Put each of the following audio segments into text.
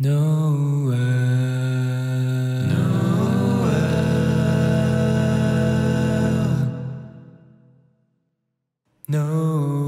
Noel. Noel. Noel.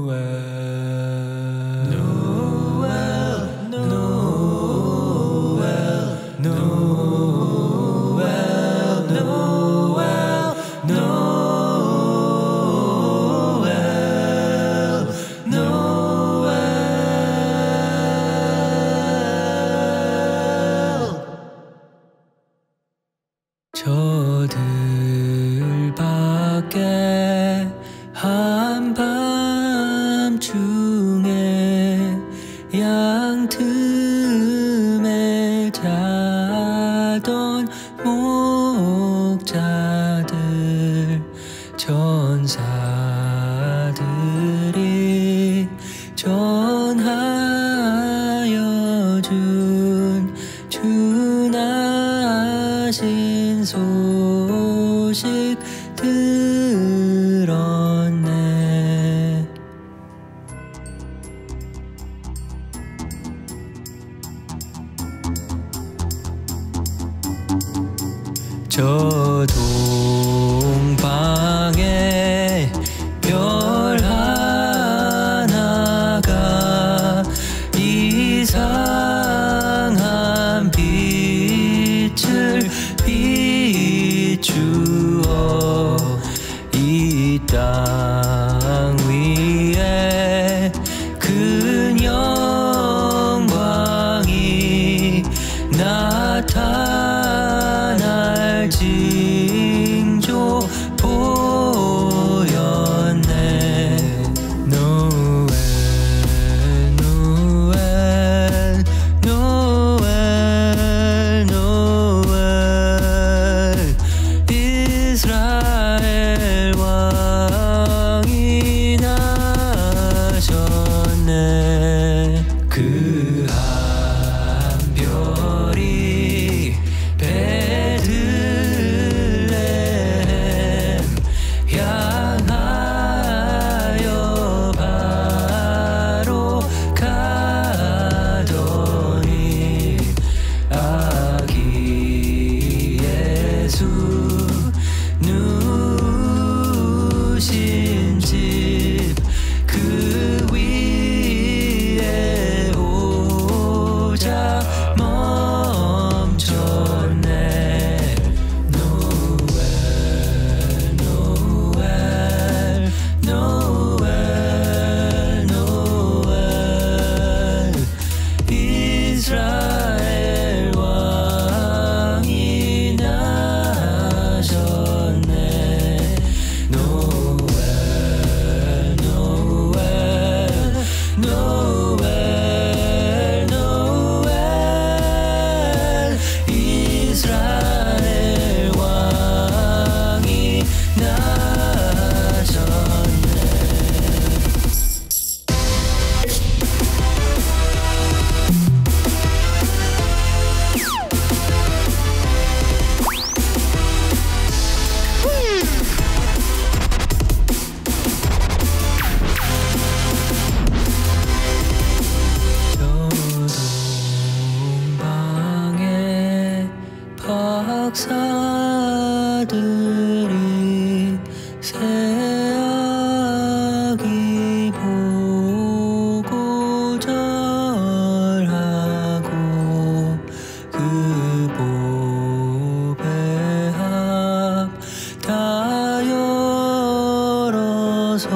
듬에 자던 목자들 천사들이 전하여 준 준하신 소식 들 저 동방에 별 하나가 이상 역사들이 새하기 보고절하고 그 보배합 다 열어서